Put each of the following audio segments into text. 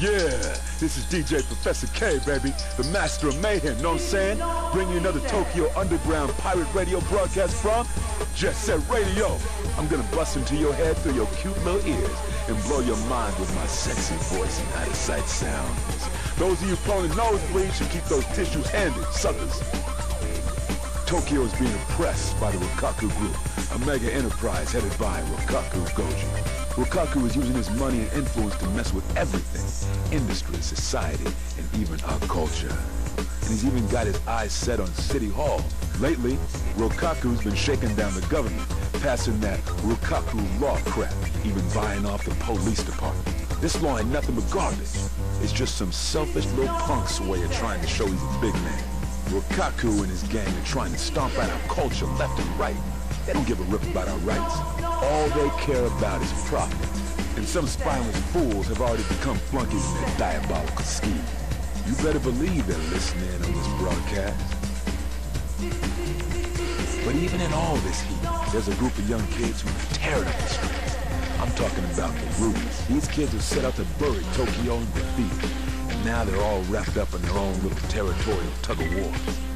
Yeah, this is DJ Professor K, baby, the master of mayhem, know what I'm saying? Bring you another Tokyo Underground pirate radio broadcast from Jet Set Radio. I'm gonna bust into your head through your cute little ears and blow your mind with my sexy voice and out-of-sight sounds. Those of you prone to nosebleeds should keep those tissues handy, suckers. Tokyo is being oppressed by the Rokkaku Group, a mega enterprise headed by Rokkaku Gouji. Rokkaku is using his money and influence to mess with everything. Industry, society, and even our culture. And he's even got his eyes set on City Hall. Lately, Rokkaku's been shaking down the government, passing that Rokkaku law crap, even buying off the police department. This law ain't nothing but garbage. It's just some selfish little punk's way of trying to show he's a big man. Rokkaku and his gang are trying to stomp out our culture left and right. They don't give a rip about our rights. All they care about is profit. And some spineless fools have already become flunkies in their diabolical scheme. You better believe they're listening on this broadcast. But even in all this heat, there's a group of young kids who tear up the streets. I'm talking about the Rudies. These kids have set out to bury Tokyo in defeat. And now they're all wrapped up in their own little territorial tug-of-war.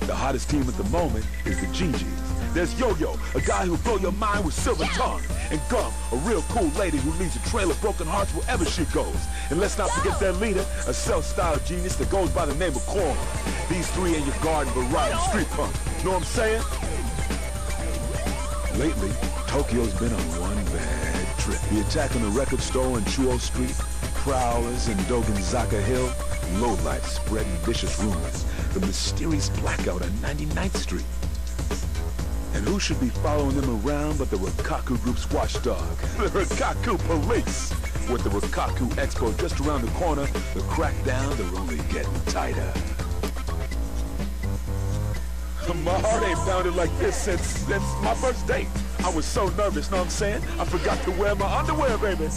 The hottest team at the moment is the GGs. There's Yo-Yo, a guy who'll blow your mind with silver tongue. And Gum, a real cool lady who leads a trail of broken hearts wherever she goes. And let's not forget their leader, a self-styled genius that goes by the name of Corn. These three in your garden variety street punk. Know what I'm saying? Lately, Tokyo's been on one bad trip. The attack on the record store on Chuo Street, prowlers in Dogenzaka Hill, lowlifes spreading vicious rumors, the mysterious blackout on 99th Street. And who should be following them around but the Rokkaku Group's watchdog, the Rokkaku Police? With the Rokkaku Expo just around the corner, the crackdowns are only getting tighter. My heart ain't pounded like this since, since my first date. I was so nervous, know what I'm saying? I forgot to wear my underwear, baby.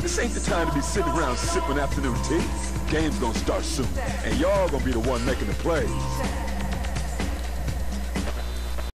This ain't the time to be sitting around sipping afternoon tea. Game's gonna start soon, and y'all gonna be the one making the plays.